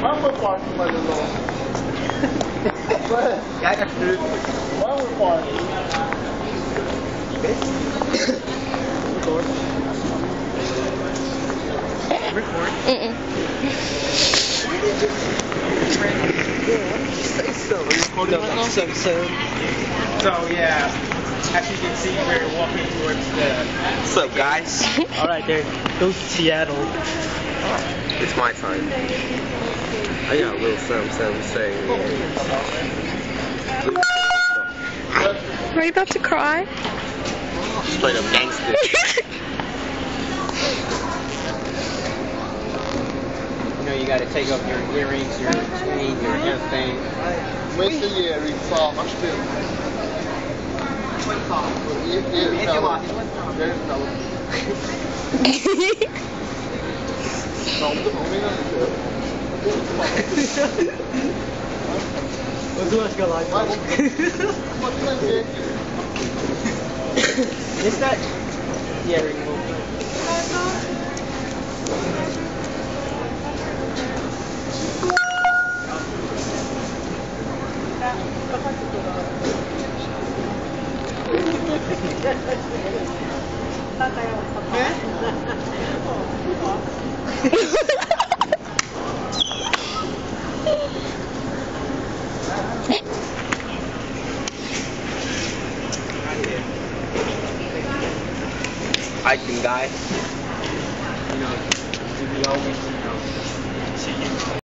Mambo-party malulong. Well, Kaya food. mambo-party. Record. Mm-mm. Say so. recording right now? So, so. So yeah, as you can see, we're walking towards the. What's up, guys? Alright, there goes Seattle. It's my time. I got a little something, something to say. Are you about to cry? Straight up gangster. You know, you gotta take off your earrings, your chain, your everything. Mr. Jerry, Farmer still. Here, here, fella. Is that? Yeah, remove. Item guy. You know, you know, you know.